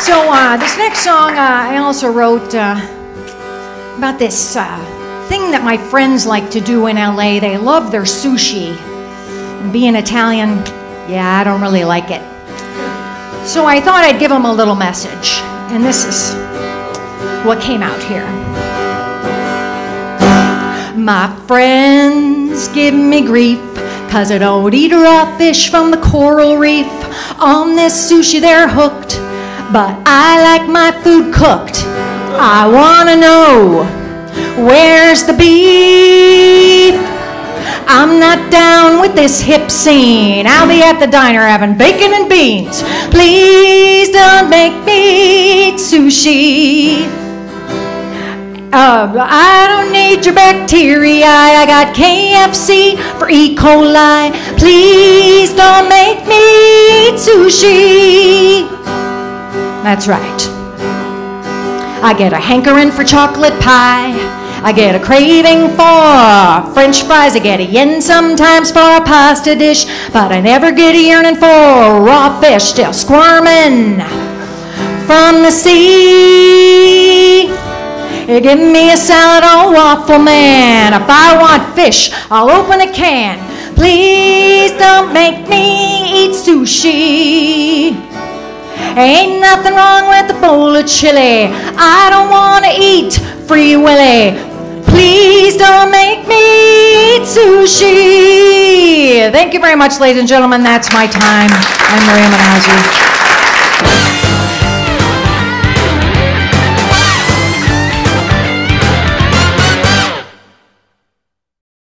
So uh, this next song, uh, I also wrote uh, about this uh, thing that my friends like to do in LA. They love their sushi. Being Italian, yeah, I don't really like it. So I thought I'd give them a little message. And this is what came out here. My friends give me grief cause I don't eat raw fish from the coral reef. On this sushi they're hooked, but I like my food cooked. I wanna know where's the beef? I'm not down with this hip scene. I'll be at the diner having bacon and beans. Please don't make me eat sushi. Uh, I don't need your bacteria. I got KFC for E. coli. Please don't make me eat sushi. That's right. I get a hankering for chocolate pie. I get a craving for french fries. I get a yen sometimes for a pasta dish. But I never get a yearning for raw fish still squirming from the sea. You give me a salad or waffle man. If I want fish, I'll open a can. Please don't make me eat sushi. Ain't nothing wrong with a bowl of chili. I don't want to eat free willy. Please don't make me eat sushi. Thank you very much, ladies and gentlemen. That's my time. I'm Maria Menozzi.